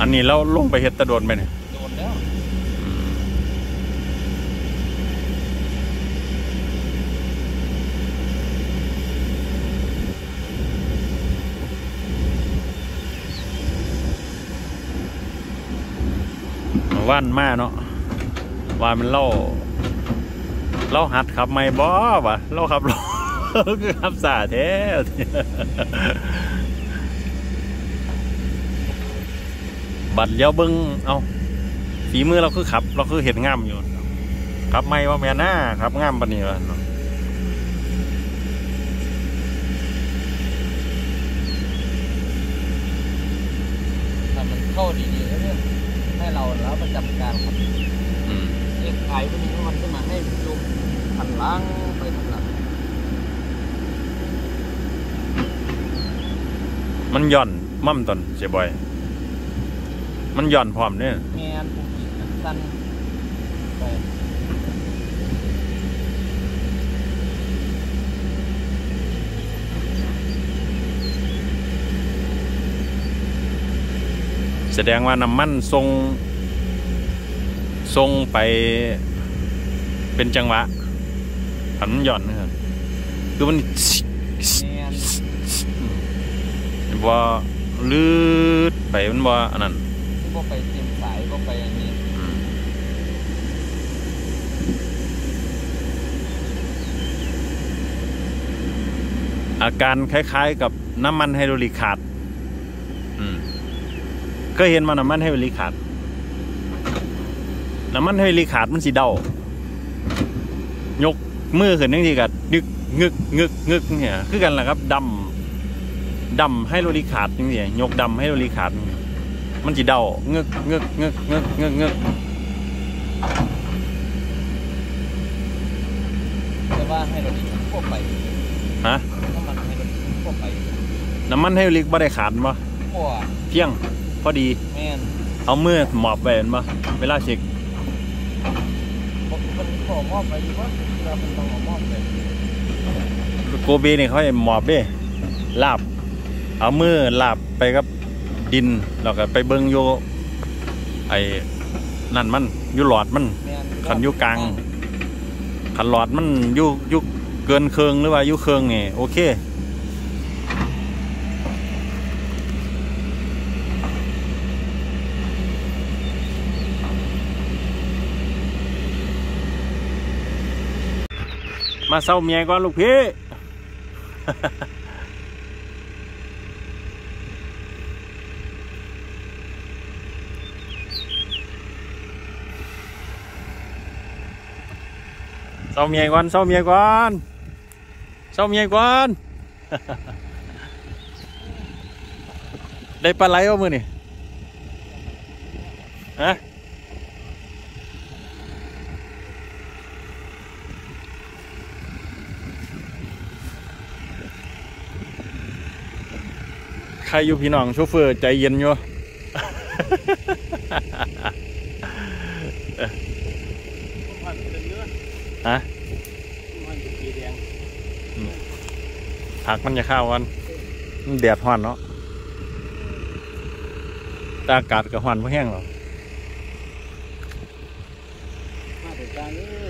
อันนี้เราลงไปเฮ็ดตะโดนไปเนี่ยโดนแล้วว่านมาเนาะว่ามันเล่าเล่าหัดขับไม่บ่วะเล่าขับรถคือขับสาแท้ บัดเลี้ยวเบิ้งเอาฝีมือเราคือขับ เราคือเห็นงามอยู่ขับไม่ว่าแม่น่าขับงามปานนี้วะเนาะถ้ามันเข้าดีๆแล้วเนี่ยให้เราแล้วประจำการครับอืมเอกไก่พวกนี้มันขึ้นมาให้ดูหันหล้างไปทางหลังมันหย่อนมั่มตอนเสียบ่อย มันหย่อนพร้อมเนี่ยแงนผูกขีดสั้นไปแสดงว่าน้ำมันทรงทรงไปเป็นจังหวะผันหย่อนนะครับคือมันแงนว่าลืดไปมันว่าอันนั้น ก็ไปเต็มสายก็ไปอย่างนี้อืมอาการคล้าย ๆ กับน้ำมันไฮโดรลิกขาดอืมเคยเห็นมาน้ำมันไฮโดรลิกขาด น้ำมันไฮโดรลิกขาดมันสีเดายกมือขึ้นทั้งทีกัดึกงึกงึกงึกเนี่ยคือกันแหละครับดำดำไฮโดรลิกขาดจังซี่ยกดำไฮโดรลิกขาดจังซี้ มันสีเดางึกงึกงึกงึกงึกงึกแต่ว่าให้เราดีพวกไปฮะน้ำมันให้เราดีพวกไปน้ำมันไฮโดรลิกบ่ได้ขาดบ่พวกเพียงพอดีแม่นเอามือหมอบไปเห็นบ่เวลาเช็คมันมันขอมอบไปดีว่าเราเป็นต้องเอามอบไปโกเบนี่เขาให้หมอบเด้ลาบเอามือลาบไปกับ ดินแล้วก็ไปเบิ่งอยู่ไอ้นั่นมันอยู่หลอดมันแม่นคันอยู่กลางคันหลอดมันอยู่อยู่เกินเครื่องหรือว่าอยู่เครื่องนี่โอเคมาเศร้าเมียก่อนลูกพี่ เศร้าเมียก่อนเศร้าเมียก่อนเศร้าเมียก่อน ได้ปลาไหลเอามือนี่ฮะใครอยู่พี่น้องโชเฟอร์ใจเย็นอยู่ มันเป็นเนื้อ ฮะ มันเป็นสีแดง ผักมันจะข้าวกันมันแดดฮ้อนเนาะแต่อากาศก็ฮ้อนเพราะแห้งหรอกมาถึงกลางเ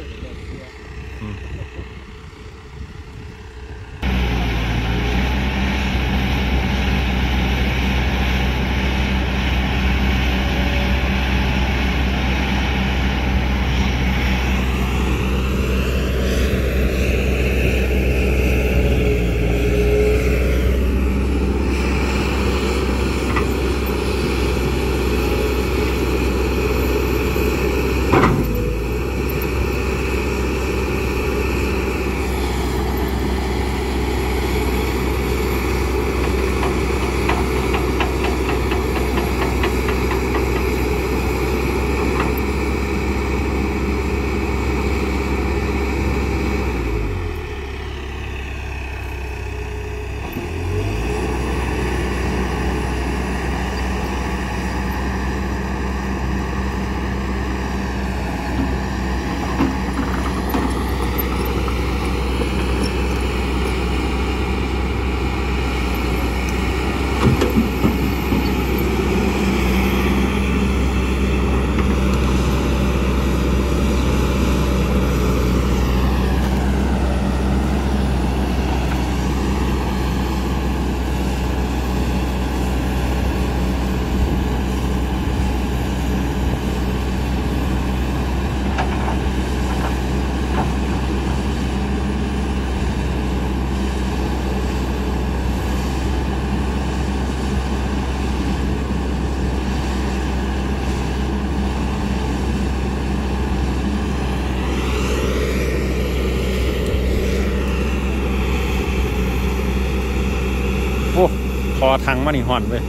อทางมานี่ห่อนเว้ย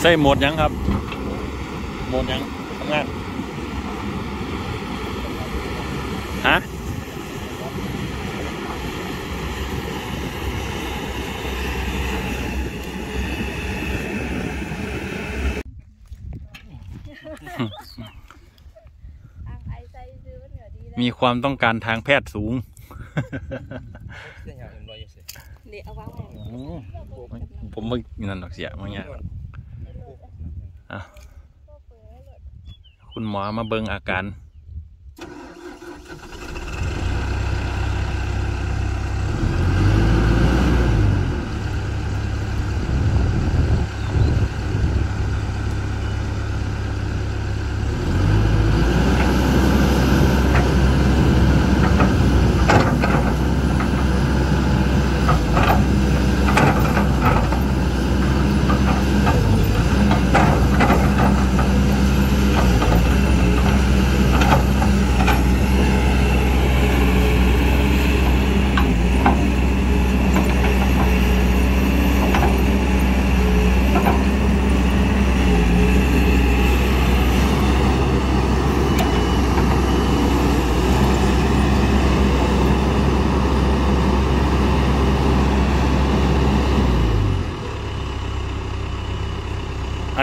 ใส่หมดยังครับ หมดยัง งานฮะมีความต้องการทางแพทย์สูงผมไม่นั่นหรอกเสียบางอย่าง คุณหมอมาเบิงอาการ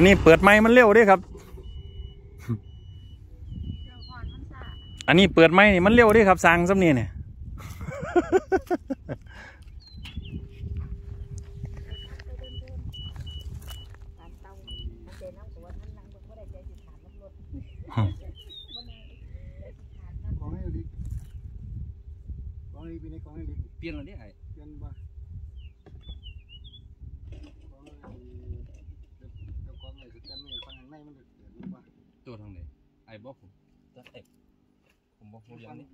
นนี้เปิดไม้มันเร็วเด้วยครับเรื่องก่อนมันซ่าอันนี้เปิดไม้นี่มันเร็วเด้วยครับสร้างสำเนียเนี่ยไปเดินเดินตามเตามันเจน้ำตัวท่านนั่งบนบ่ได้ใจสิขาดน้ำรถบ่ได้ใจสิขาดน้ำของให้ลิกของให้ปีนี้ของให้ลิกเปลี่ยนแล้วเนี่ยไอ้เปลี่ยนบ่ของให้เดี๋ยวของให้สแกนนี่ฟังข้าง ในมันเดือดเดือดบ่ตัวทางไหนไอ้บอกผมจะเอ็กผมบอกผมเรียฟันงนี่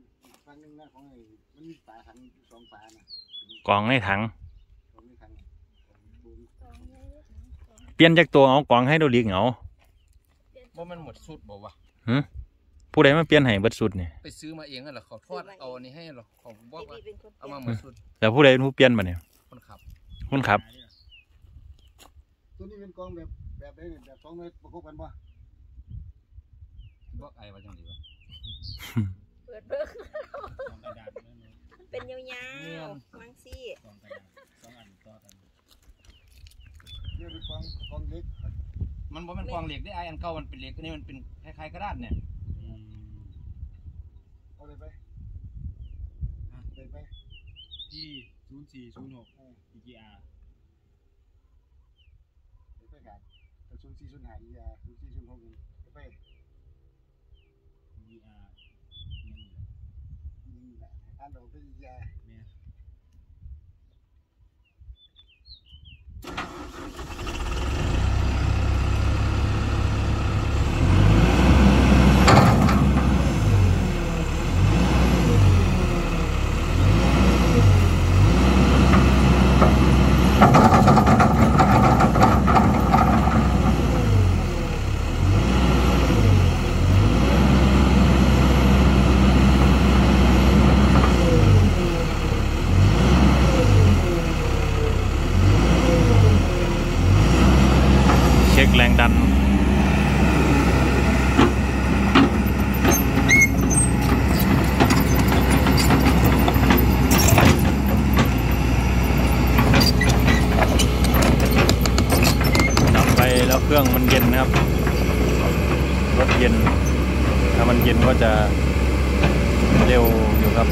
ฟังนึงนะของให้มันมีฝาถังอยู่สองฝานะกองในถังของนี้ถังของบูมกองใหญ่เล็กนะกองเปลี่ยนจากตัวเอากองให้ดูลีกเอาเปลี่ยนว่ามันหมดสุดบอกว่าผู้ใดมาเปลี่ยนให้เบิดสุดนี่ไปซื้อมาเองนั่นแหละเขาทอดเอาอันนี้ให้เราเขาบอกว่าดีๆเป็นคนเอาเปลี่มายหมนดสุดแต่ผู้ใดเป็นผู้เปลี่ยนมาเนี่ยคนขับคุณครับตัวนี้เป็นกองแบบ แบบไหนเนี่ยแบบสองเลยประกบกันบ่บอกไอ้ว่าจังดีวะเปิดเบิกเป็นยาวๆมังซี่เนี่ยเป็นกองกองเล็กมันบอกมันกวางเหล็กได้ไอ้อันเก่ามันเป็นเหล็กอันนี้มันเป็นคล้ายๆกระดาษเนี่ยเอาเลยไปเลยไปที่ศูนย์สี่ศูนย์หก EGR เลยไปกันแต่ศูนย์สี่ศูนย์ห้าอีอาศูนย์สี่ศูนย์หกนี่ไป EGR นี่ แหละอันเราไปอีอาเนี่ย เครื่องมันเย็นนะครับ รถเย็น ถ้ามันเย็นก็จะเร็วอยู่ครับ